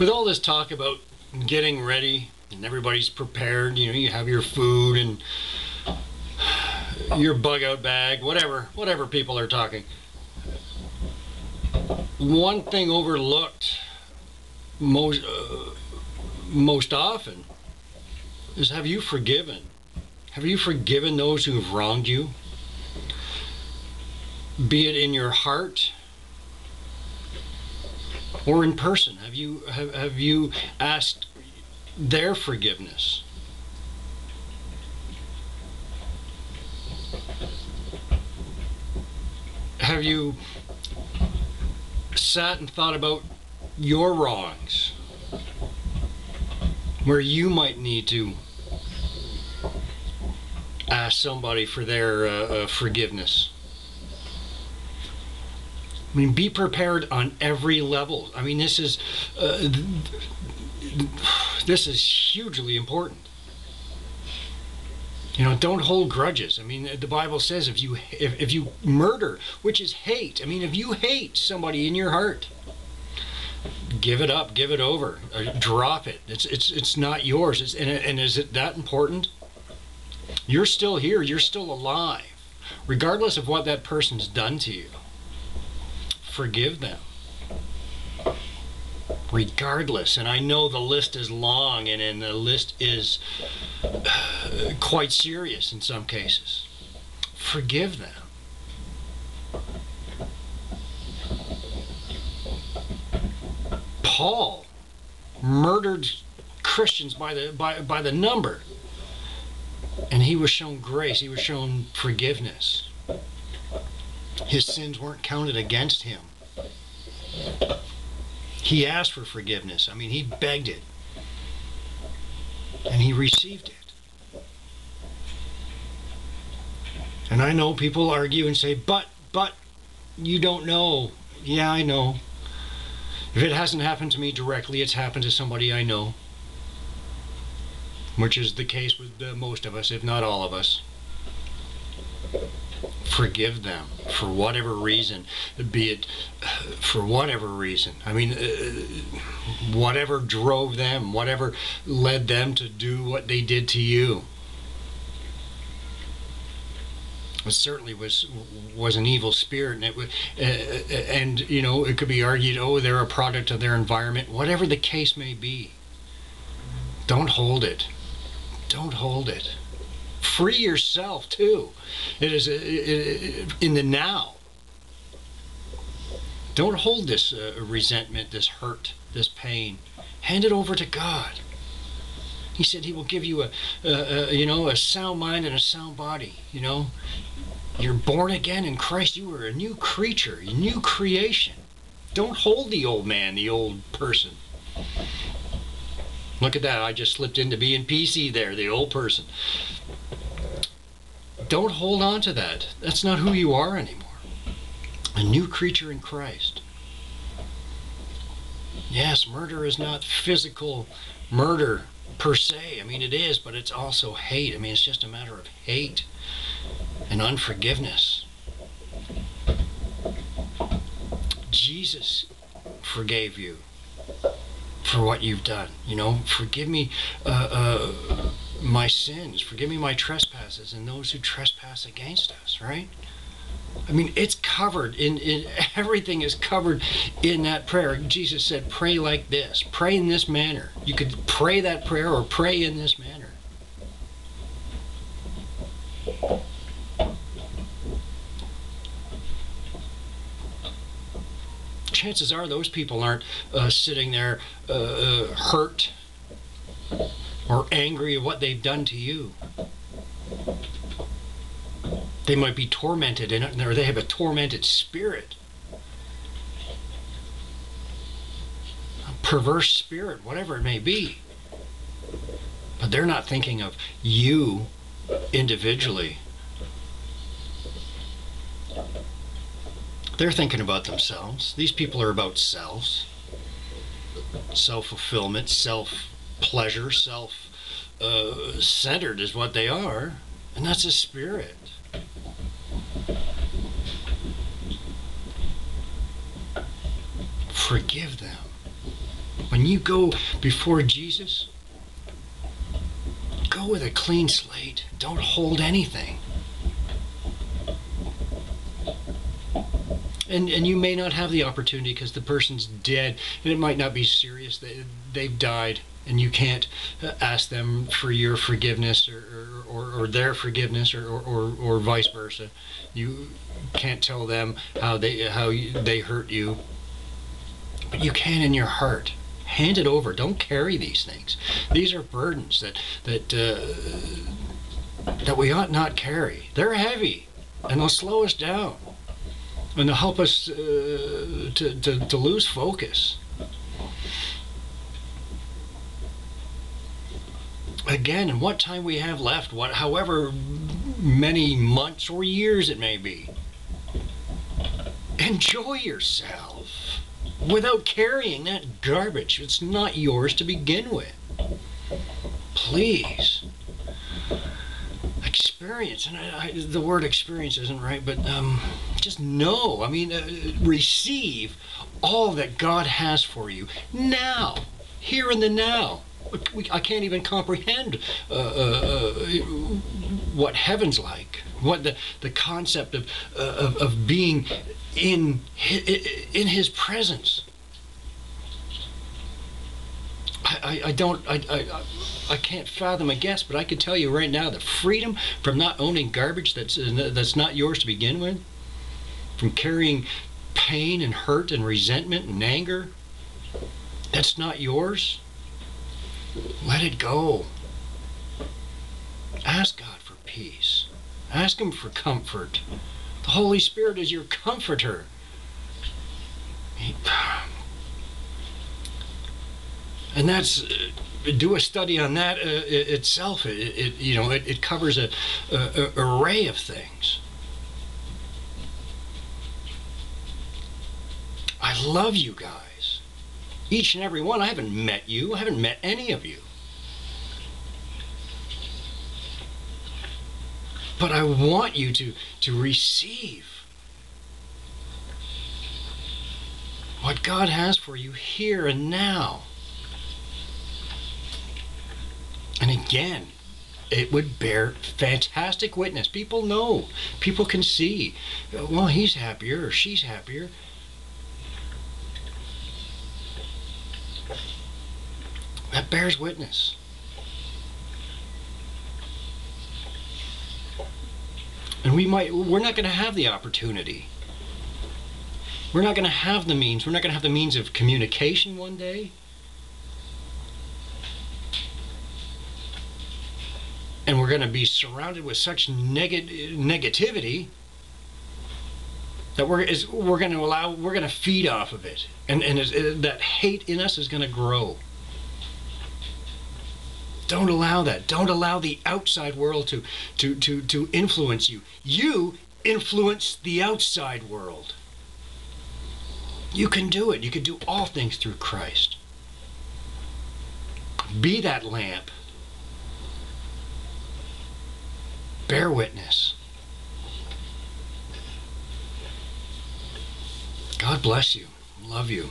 with all this talk about getting ready and everybody's prepared, you know, you have your food and your bug out bag, whatever, whatever people are talking. One thing overlooked most uh, most often is have you forgiven? Have you forgiven those who have wronged you? Be it in your heart or in person. Have you have, have you asked their forgiveness? Have you sat and thought about your wrongs? Where you might need to ask somebody for their uh, uh, forgiveness. I mean, be prepared on every level. I mean, this is uh, this is hugely important. You know, don't hold grudges. I mean, the Bible says if you if, if you murder, which is hate. I mean, if you hate somebody in your heart, give it up, give it over, uh, drop it. It's it's it's not yours. It's, and, and is it that important? You're still here. You're still alive, regardless of what that person's done to you. Forgive them regardless. And I know the list is long and, and the list is uh, quite serious in some cases. Forgive them. Paul murdered Christians by the by, by the number. And he was shown grace, he was shown forgiveness. His sins weren't counted against him. He asked for forgiveness. I mean, he begged it. And he received it. And I know people argue and say, but, but, you don't know. Yeah, I know. If it hasn't happened to me directly, it's happened to somebody I know. Which is the case with most of us, if not all of us forgive them for whatever reason, be it for whatever reason. I mean, uh, whatever drove them, whatever led them to do what they did to you. It certainly was was an evil spirit, and it was, uh, uh, and you know, it could be argued, oh, they're a product of their environment. Whatever the case may be, don't hold it. Don't hold it free yourself too. It is in the now. Don't hold this uh, resentment, this hurt, this pain. Hand it over to God. He said He will give you a, a, a, you know a sound mind and a sound body. You know, you're born again in Christ. You are a new creature, a new creation. Don't hold the old man, the old person. Look at that! I just slipped into being PC there, the old person don't hold on to that. That's not who you are anymore. A new creature in Christ. Yes, murder is not physical murder per se. I mean, it is, but it's also hate. I mean, it's just a matter of hate and unforgiveness. Jesus forgave you for what you've done. You know, forgive me. Uh, uh, my sins, forgive me my trespasses, and those who trespass against us, right? I mean, it's covered in, in everything is covered in that prayer. Jesus said, pray like this, pray in this manner. You could pray that prayer or pray in this manner. Chances are those people aren't uh, sitting there uh, uh, hurt or angry at what they've done to you. They might be tormented in it, or they have a tormented spirit. A perverse spirit, whatever it may be. But they're not thinking of you individually. They're thinking about themselves. These people are about selves, self fulfillment, self pleasure, self uh, centered is what they are, and that's a spirit. Forgive them. When you go before Jesus, go with a clean slate. Don't hold anything. And, and you may not have the opportunity because the person's dead and it might not be serious. They, they've died and you can't uh, ask them for your forgiveness or, or, or their forgiveness or, or, or, vice versa. You can't tell them how they how they hurt you, but you can in your heart. Hand it over. Don't carry these things. These are burdens that that uh, that we ought not carry. They're heavy, and they'll slow us down, and they'll help us uh, to, to to lose focus. Again in what time we have left what however many months or years it may be. Enjoy yourself without carrying that garbage it's not yours to begin with. Please. Experience and I, I, the word experience isn't right but um, just know i mean uh, receive all that god has for you now here in the now we, I can't even comprehend uh, uh, uh, what heaven's like. What the, the concept of, uh, of, of being in his, in His presence. I, I, don't I, I I can't fathom a guess, but I can tell you right now the freedom from not owning garbage that's that's not yours to begin with, from carrying pain and hurt and resentment and anger that's not yours let it go. Ask God for peace. Ask Him for comfort. The Holy Spirit is your comforter. and that's uh, do a study on that uh, itself. It, it, you know it, it covers a, a, a array of things. I love you guys each and every one. I haven't met you. I haven't met any of you. But I want you to, to receive what God has for you here and now. And again, it would bear fantastic witness. People know, people can see, well, he's happier or she's happier. Bears witness. And we might, we're not going to have the opportunity. We're not going to have the means. We're not going to have the means of communication one day. And we're going to be surrounded with such neg- negativity that we're is we're going to allow we're going to feed off of it, and and that hate in us is going to grow. Don't allow that. Don't allow the outside world to, to, to, to influence you. You influence the outside world. You can do it. You can do all things through Christ. Be that lamp. Bear witness. God bless you. Love you.